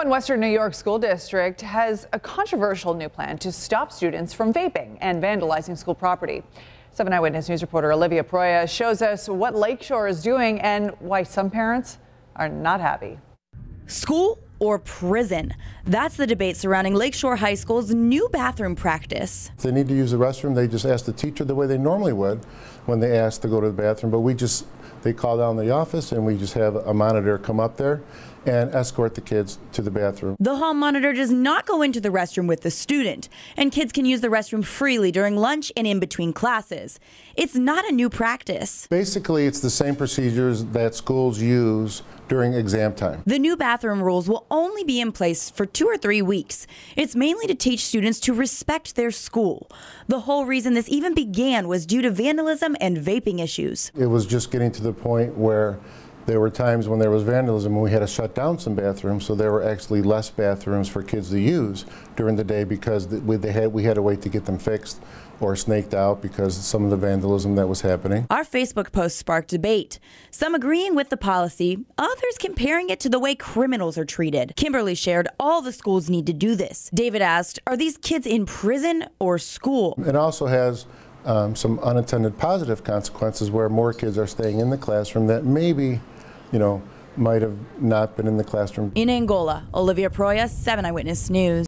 One Western New York school district has a controversial new plan to stop students from vaping and vandalizing school property. 7 Eyewitness News reporter Olivia Proia shows us what Lake Shore is doing and why some parents are not happy. School or prison? That's the debate surrounding Lake Shore High School's new bathroom practice. If they need to use the restroom, they just ask the teacher the way they normally would when they ask to go to the bathroom. But we just, they call down the office and we just have a monitor come up there and escort the kids to the bathroom. The hall monitor does not go into the restroom with the student, and kids can use the restroom freely during lunch and in between classes. It's not a new practice. Basically, it's the same procedures that schools use during exam time. The new bathroom rules will only be in place for two or three weeks. It's mainly to teach students to respect their school. The whole reason this even began was due to vandalism and vaping issues. It was just getting to the point where there were times when there was vandalism and we had to shut down some bathrooms, so there were actually less bathrooms for kids to use during the day because we, had, we had to wait to get them fixed or snaked out because some of the vandalism that was happening. Our Facebook post sparked debate. Some agreeing with the policy, others comparing it to the way criminals are treated. Kimberly shared all the schools need to do this. David asked, are these kids in prison or school? It also has um, some unintended positive consequences where more kids are staying in the classroom that maybe you know, might have not been in the classroom. In Angola, Olivia Proia, 7 Eyewitness News.